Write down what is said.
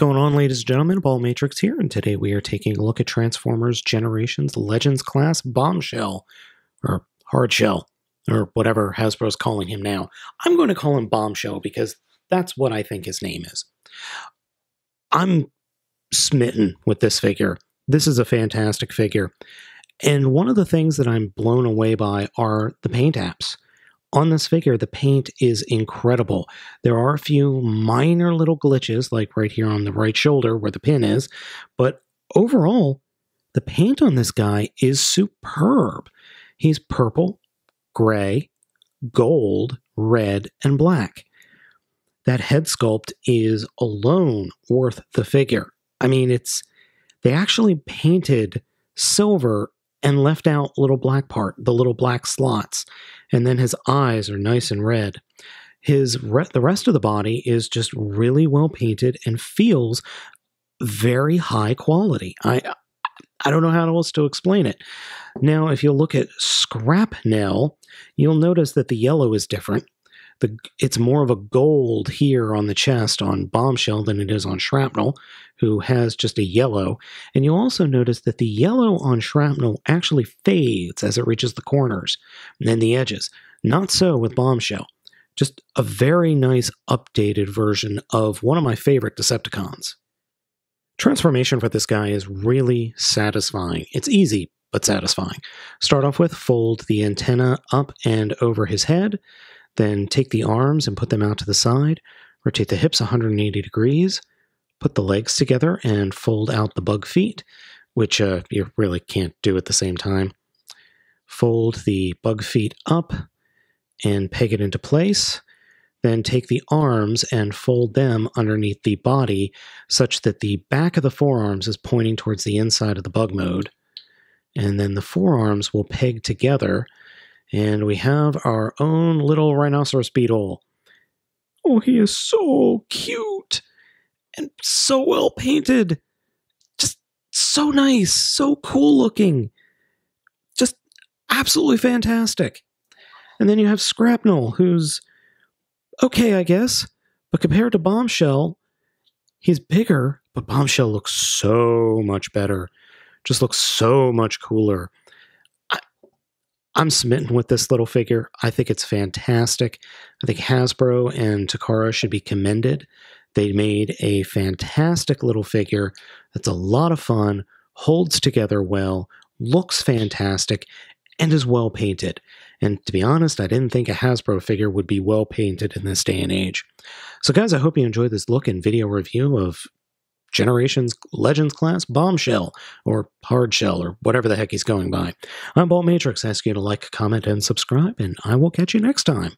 going on, ladies and gentlemen? Baltmatrix here, and today we are taking a look at Transformers Generations Legends Class Bombshell, or Hardshell, or whatever Hasbro's calling him now. I'm going to call him Bombshell because that's what I think his name is. I'm smitten with this figure. This is a fantastic figure. And one of the things that I'm blown away by are the paint apps on this figure, the paint is incredible. There are a few minor little glitches, like right here on the right shoulder where the pin is, but overall, the paint on this guy is superb. He's purple, gray, gold, red, and black. That head sculpt is alone worth the figure. I mean, it's they actually painted silver and left out little black part, the little black slots, and then his eyes are nice and red. His re- the rest of the body is just really well painted and feels very high quality. I I don't know how else to explain it. Now, if you look at Shrapnel, you'll notice that the yellow is different the it's more of a gold here on the chest on Bombshell than it is on Shrapnel, who has just a yellow. And you'll also notice that the yellow on Shrapnel actually fades as it reaches the corners and the edges. Not so with Bombshell. Just a very nice updated version of one of my favorite Decepticons. Transformation for this guy is really satisfying. It's easy, but satisfying. Start off with fold the antenna up and over his head, then take the arms and put them out to the side, rotate the hips 180 degrees, put the legs together and fold out the bug feet, which uh, you really can't do at the same time. Fold the bug feet up and peg it into place. Then take the arms and fold them underneath the body such that the back of the forearms is pointing towards the inside of the bug mode. And then the forearms will peg together and we have our own little rhinoceros beetle. Oh, he is so cute and so well painted. Just so nice, so cool looking. Just absolutely fantastic. And then you have Shrapnel, who's okay, I guess, but compared to Bombshell, he's bigger, but Bombshell looks so much better. Just looks so much cooler. I'm smitten with this little figure. I think it's fantastic. I think Hasbro and Takara should be commended. They made a fantastic little figure that's a lot of fun, holds together well, looks fantastic, and is well painted. And to be honest, I didn't think a Hasbro figure would be well painted in this day and age. So, guys, I hope you enjoyed this look and video review of Generations Legends class Bombshell or Hardshell or whatever the heck he's going by. I'm Baltmatrix. Ask you to like, comment, and subscribe, and I will catch you next time.